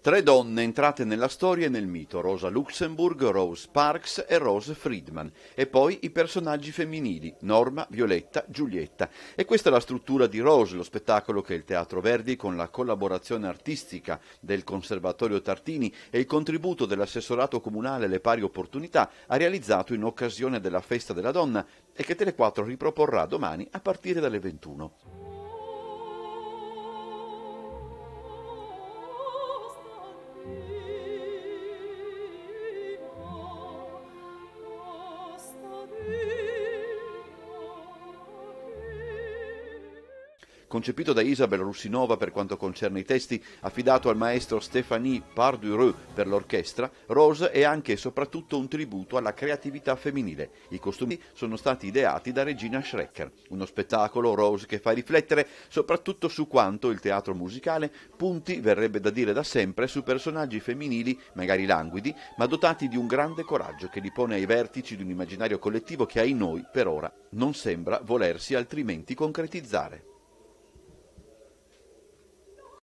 Tre donne entrate nella storia e nel mito, Rosa Luxemburg, Rose Parks e Rose Friedman, e poi i personaggi femminili, Norma, Violetta, Giulietta. E questa è la struttura di Rose, lo spettacolo che il Teatro Verdi, con la collaborazione artistica del Conservatorio Tartini e il contributo dell'assessorato comunale alle pari opportunità, ha realizzato in occasione della Festa della Donna e che Tele4 riproporrà domani a partire dalle 21. Concepito da Isabel Russinova per quanto concerne i testi, affidato al maestro Stéphanie Pardureux per l'orchestra, Rose è anche e soprattutto un tributo alla creatività femminile. I costumi sono stati ideati da Regina Schrecker, uno spettacolo Rose che fa riflettere soprattutto su quanto il teatro musicale punti, verrebbe da dire da sempre, su personaggi femminili, magari languidi, ma dotati di un grande coraggio che li pone ai vertici di un immaginario collettivo che ai noi, per ora, non sembra volersi altrimenti concretizzare.